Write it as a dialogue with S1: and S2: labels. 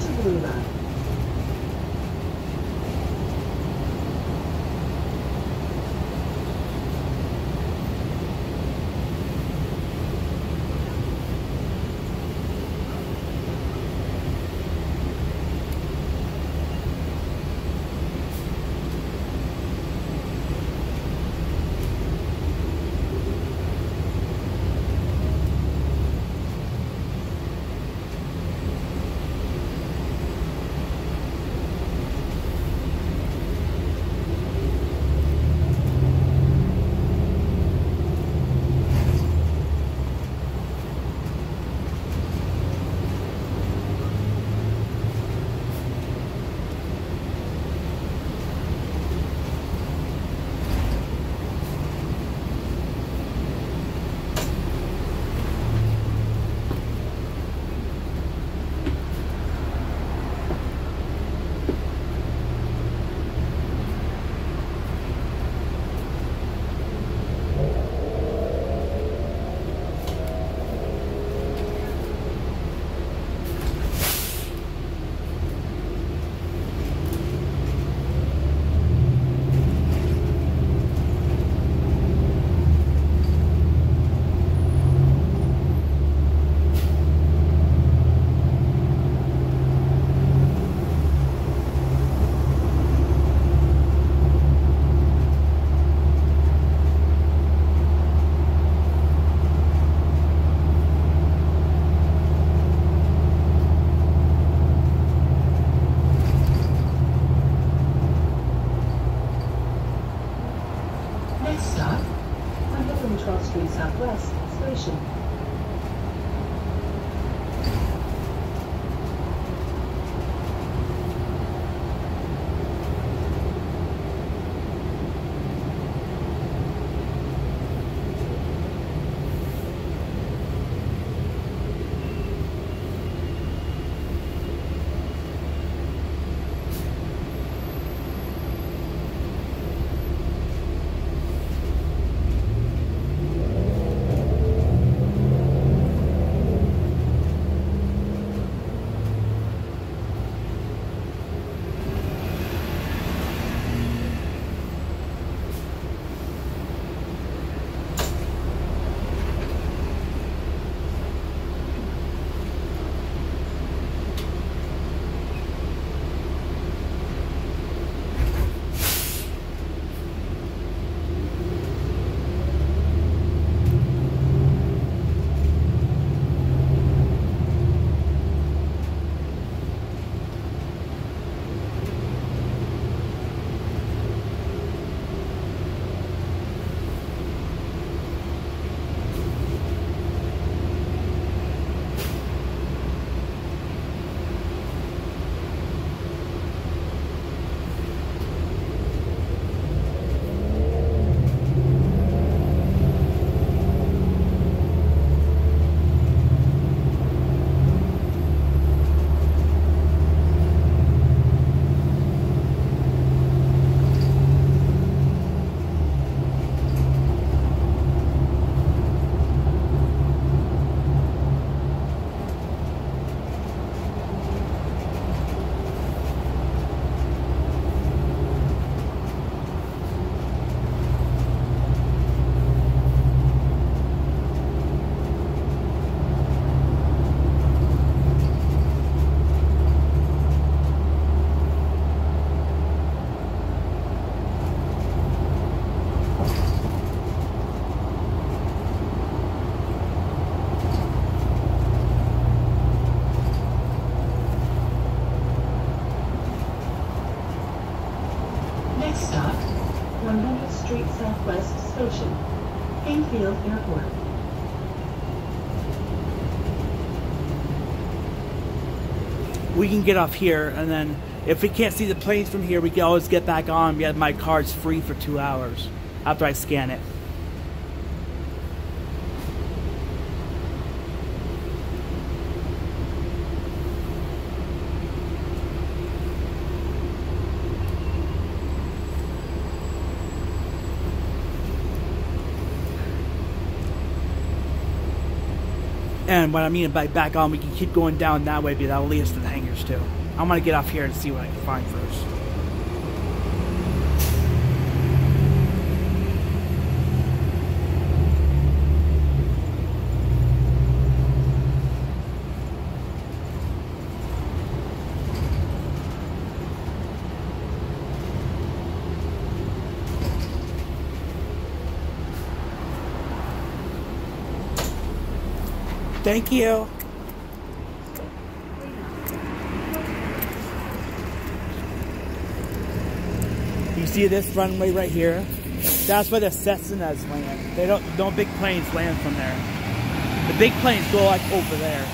S1: 축으로 나. Southwest Next stop, 100th Street Southwest Station. Paine Field Airport.
S2: we can get off here, and then if we can't see the planes from here, we can always get back on. Have my cards free for two hours after I scan it. And what I mean by back on, we can keep going down that way, but that'll lead us to the hangars too. I'm gonna get off here and see what I can find first. Thank you. You see this runway right here? That's where the Cessnas land. They don't, no big planes land from there. The big planes go like over there.